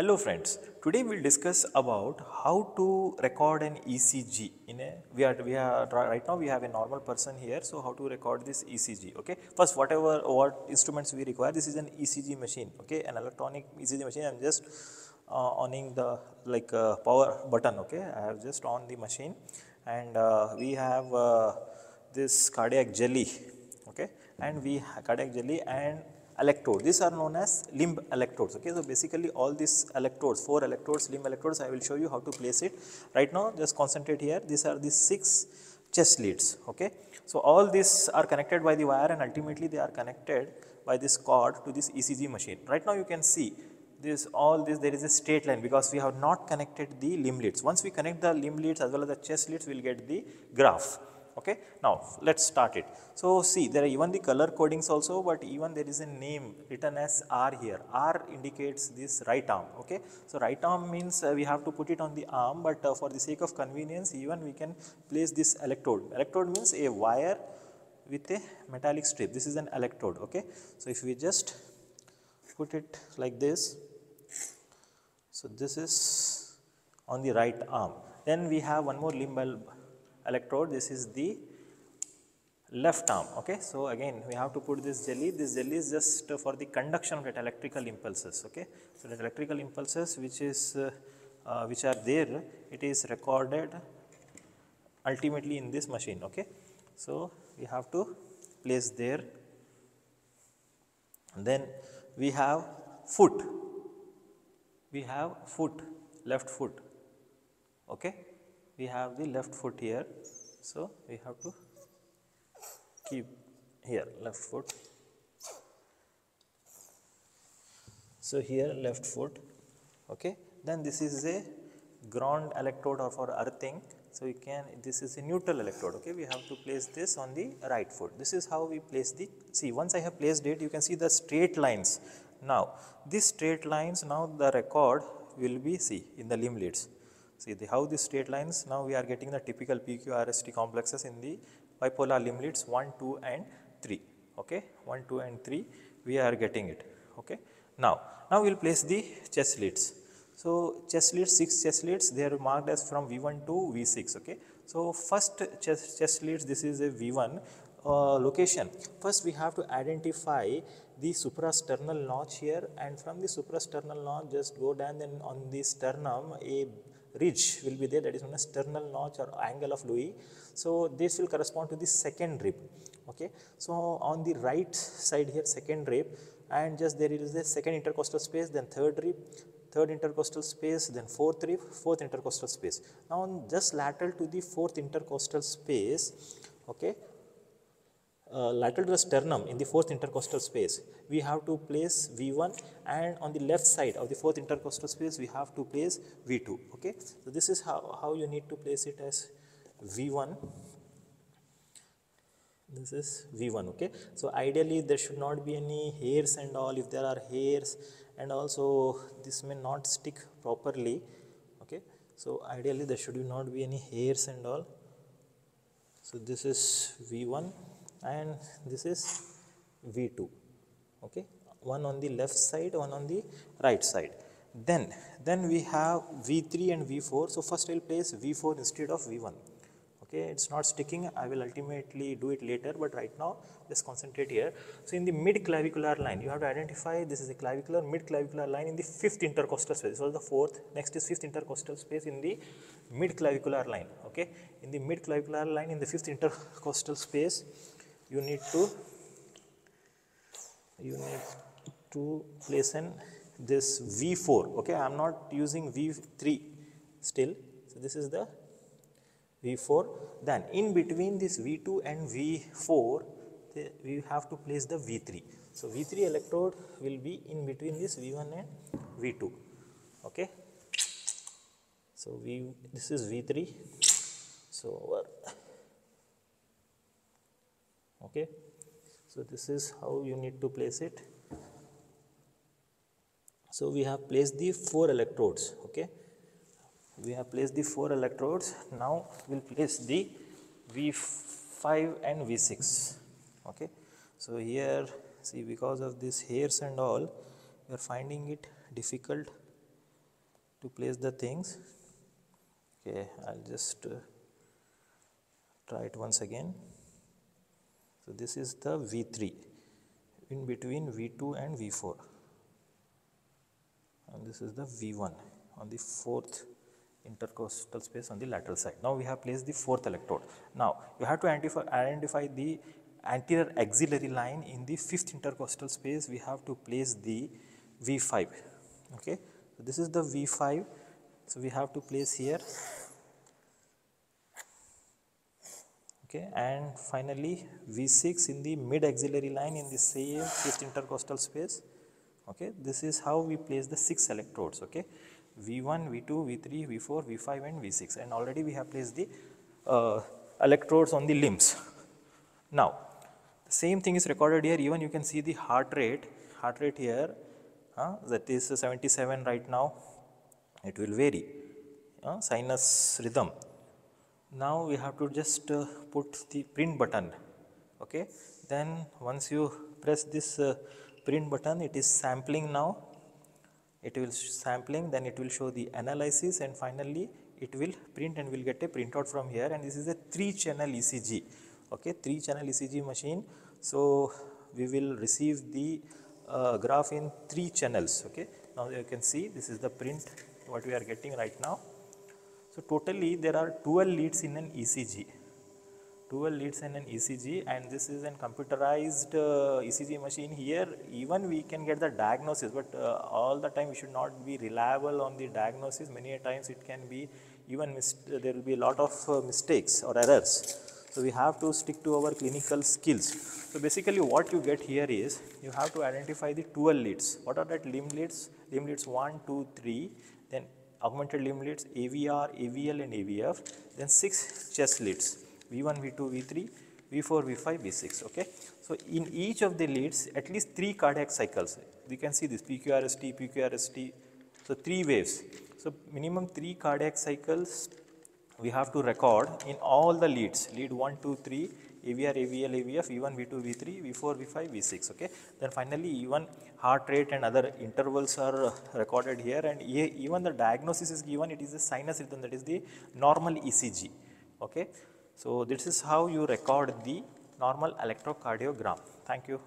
Hello friends, today we'll discuss about how to record an ECG in a, we are, we are, right now we have a normal person here, so how to record this ECG, okay. First whatever, what instruments we require, this is an ECG machine, okay, an electronic ECG machine, I am just uh, owning the like uh, power button, okay, I have just on the machine and uh, we have uh, this cardiac jelly, okay, and we cardiac jelly and electrode. These are known as limb electrodes. Okay, so basically all these electrodes, four electrodes, limb electrodes. I will show you how to place it. Right now, just concentrate here. These are the six chest leads. Okay, so all these are connected by the wire, and ultimately they are connected by this cord to this ECG machine. Right now, you can see this all this there is a straight line because we have not connected the limb leads. Once we connect the limb leads as well as the chest leads, we will get the graph okay. Now let us start it. So see there are even the color codings also but even there is a name written as R here. R indicates this right arm okay. So right arm means uh, we have to put it on the arm but uh, for the sake of convenience even we can place this electrode. Electrode means a wire with a metallic strip. This is an electrode okay. So if we just put it like this. So this is on the right arm. Then we have one more limb electrode this is the left arm okay? So again we have to put this jelly. This jelly is just for the conduction of that electrical impulses okay? So that electrical impulses which is uh, uh, which are there it is recorded ultimately in this machine okay? So we have to place there. Then we have foot. We have foot left foot okay we have the left foot here. So, we have to keep here left foot. So, here left foot okay. Then this is a ground electrode or for earthing. So, you can this is a neutral electrode okay. We have to place this on the right foot. This is how we place the see once I have placed it you can see the straight lines. Now, these straight lines now the record will be see in the limb leads. See the, how these straight lines now we are getting the typical PQRST complexes in the bipolar limb leads 1, 2 and 3 okay 1, 2 and 3 we are getting it okay. Now, now we will place the chest leads. So, chest leads 6 chest leads they are marked as from V1 to V6 okay. So, first chest, chest leads this is a V1 uh, location. First we have to identify the suprasternal notch here and from the suprasternal notch just go down then on the sternum a ridge will be there that is known as sternal notch or angle of Louis. So, this will correspond to the second rib. Okay. So, on the right side here second rib and just there is a second intercostal space then third rib third intercostal space then fourth rib fourth intercostal space. Now, just lateral to the fourth intercostal space okay uh, lateral to the sternum in the fourth intercostal space, we have to place V1 and on the left side of the fourth intercostal space, we have to place V2. Okay? So, this is how, how you need to place it as V1. This is V1. Okay? So, ideally there should not be any hairs and all. If there are hairs and also this may not stick properly. Okay? So, ideally there should not be any hairs and all. So, this is V1 and this is V2 okay? One on the left side one on the right side. Then then we have V3 and V4 so first I will place V4 instead of V1 okay? It's not sticking. I will ultimately do it later but right now just concentrate here. So in the mid clavicular line you have to identify this is a clavicular mid clavicular line in the fifth intercostal space. So the fourth next is fifth intercostal space in the mid clavicular line okay? In the mid clavicular line in the fifth intercostal space you need to you need to place in this V4 okay? I am not using V3 still. So this is the V4 then in between this V2 and V4 the, we have to place the V3 so V3 electrode will be in between this V1 and V2 okay? So V this is V3 so okay. So this is how you need to place it. So we have placed the four electrodes. Okay. We have placed the four electrodes. Now we'll place the v5 and v6 okay. So here see because of these hairs and all we are finding it difficult to place the things. Okay. I'll just uh, try it once again so this is the V3 in between V2 and V4 and this is the V1 on the fourth intercostal space on the lateral side. Now we have placed the fourth electrode. Now you have to identify, the anterior axillary line in the fifth intercostal space we have to place the V5 okay. So this is the V5 so we have to place here okay and finally V6 in the mid axillary line in the same fifth intercostal space. Okay this is how we place the six electrodes okay? V1, V2, V3, V4, V5 and V6 and already we have placed the uh, electrodes on the limbs. Now the same thing is recorded here. Even you can see the heart rate, heart rate here uh, that is 77 right now. It will vary. Uh, sinus rhythm. Now we have to just uh, put the print button okay? Then once you press this uh, print button it is sampling now. It will sampling then it will show the analysis and finally it will print and will get a printout from here. And this is a 3 channel ECG okay? 3 channel ECG machine. So we will receive the uh, graph in 3 channels okay? Now you can see this is the print what we are getting right now so totally there are 12 leads in an ECG 12 leads in an ECG and this is a computerized uh, ECG machine. Here even we can get the diagnosis but uh, all the time we should not be reliable on the diagnosis. Many times it can be even there will be a lot of uh, mistakes or errors. So we have to stick to our clinical skills. So basically what you get here is you have to identify the 12 leads. What are that limb leads? Limb leads 1 2 3 then augmented limb leads AVR AVL and AVF then 6 chest leads V1, V2, V3, V4, V5, V6. Okay. So in each of the leads, at least three cardiac cycles. We can see this PQRST, PQRST. So three waves. So minimum three cardiac cycles we have to record in all the leads. Lead 1, 2, 3, AVR, AVL, AVF, V1, V2, V3, V4, V5, V6. Okay. Then finally, even heart rate and other intervals are recorded here, and even the diagnosis is given. It is a sinus rhythm, that is the normal ECG. Okay. So this is how you record the normal electrocardiogram. Thank you.